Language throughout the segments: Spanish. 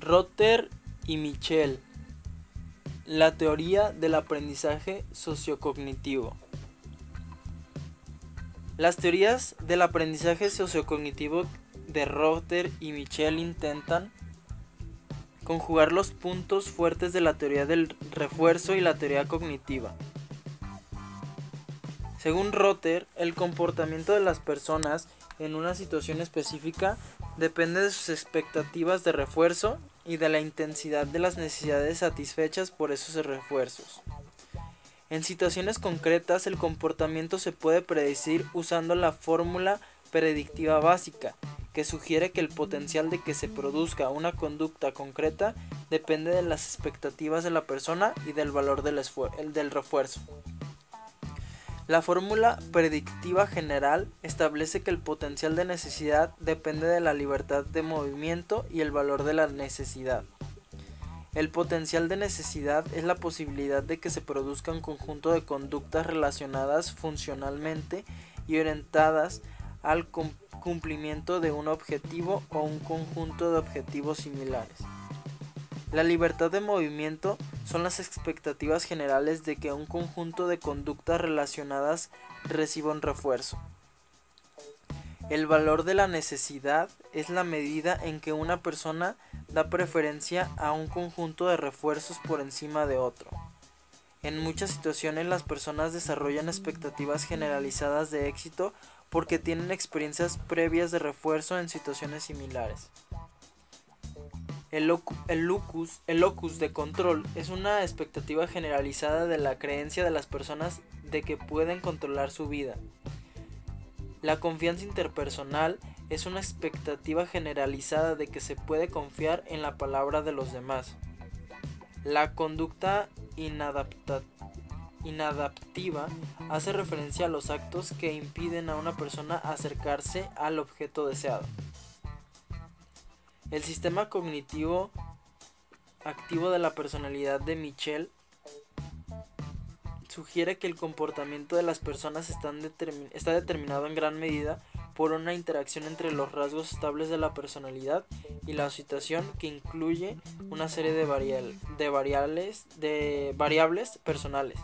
Rotter y Michel. La teoría del aprendizaje sociocognitivo. Las teorías del aprendizaje sociocognitivo de Rotter y Michel intentan conjugar los puntos fuertes de la teoría del refuerzo y la teoría cognitiva. Según Rotter, el comportamiento de las personas en una situación específica depende de sus expectativas de refuerzo y de la intensidad de las necesidades satisfechas por esos refuerzos. En situaciones concretas el comportamiento se puede predecir usando la fórmula predictiva básica, que sugiere que el potencial de que se produzca una conducta concreta depende de las expectativas de la persona y del valor del, del refuerzo. La fórmula predictiva general establece que el potencial de necesidad depende de la libertad de movimiento y el valor de la necesidad. El potencial de necesidad es la posibilidad de que se produzca un conjunto de conductas relacionadas funcionalmente y orientadas al cumplimiento de un objetivo o un conjunto de objetivos similares. La libertad de movimiento son las expectativas generales de que un conjunto de conductas relacionadas reciba un refuerzo. El valor de la necesidad es la medida en que una persona da preferencia a un conjunto de refuerzos por encima de otro. En muchas situaciones las personas desarrollan expectativas generalizadas de éxito porque tienen experiencias previas de refuerzo en situaciones similares. El, locus, el locus de control es una expectativa generalizada de la creencia de las personas de que pueden controlar su vida. La confianza interpersonal es una expectativa generalizada de que se puede confiar en la palabra de los demás. La conducta inadaptiva hace referencia a los actos que impiden a una persona acercarse al objeto deseado. El sistema cognitivo activo de la personalidad de Michel sugiere que el comportamiento de las personas está determinado en gran medida por una interacción entre los rasgos estables de la personalidad y la situación que incluye una serie de, variables, de variables personales.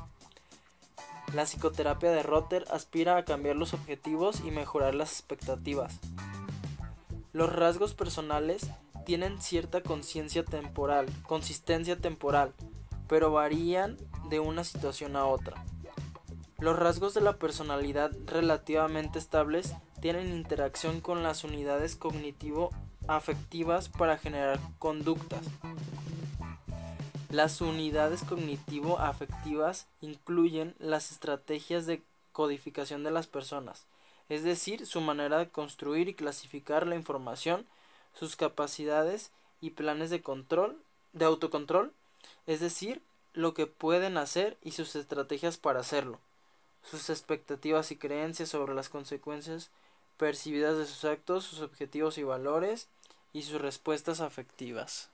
La psicoterapia de Rotter aspira a cambiar los objetivos y mejorar las expectativas. Los rasgos personales tienen cierta conciencia temporal, consistencia temporal, pero varían de una situación a otra. Los rasgos de la personalidad relativamente estables tienen interacción con las unidades cognitivo-afectivas para generar conductas. Las unidades cognitivo-afectivas incluyen las estrategias de codificación de las personas, es decir, su manera de construir y clasificar la información, sus capacidades y planes de control, de autocontrol, es decir, lo que pueden hacer y sus estrategias para hacerlo, sus expectativas y creencias sobre las consecuencias percibidas de sus actos, sus objetivos y valores y sus respuestas afectivas.